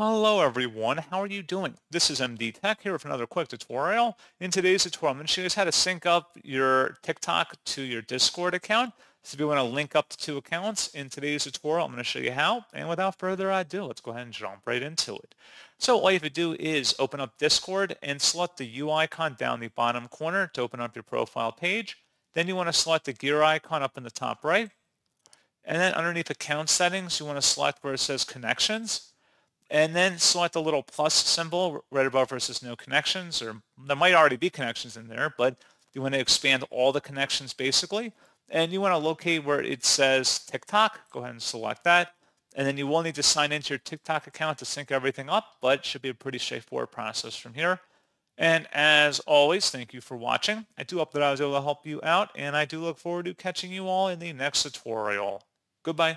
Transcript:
Hello everyone, how are you doing? This is MD Tech here with another quick tutorial. In today's tutorial, I'm going to show you how to sync up your TikTok to your Discord account. So if you want to link up the two accounts in today's tutorial, I'm going to show you how. And without further ado, let's go ahead and jump right into it. So all you have to do is open up Discord and select the U icon down the bottom corner to open up your profile page. Then you want to select the gear icon up in the top right. And then underneath account settings, you want to select where it says connections and then select the little plus symbol right above versus no connections, or there might already be connections in there, but you want to expand all the connections basically, and you want to locate where it says TikTok, go ahead and select that, and then you will need to sign into your TikTok account to sync everything up, but it should be a pretty straightforward process from here. And as always, thank you for watching. I do hope that I was able to help you out, and I do look forward to catching you all in the next tutorial. Goodbye.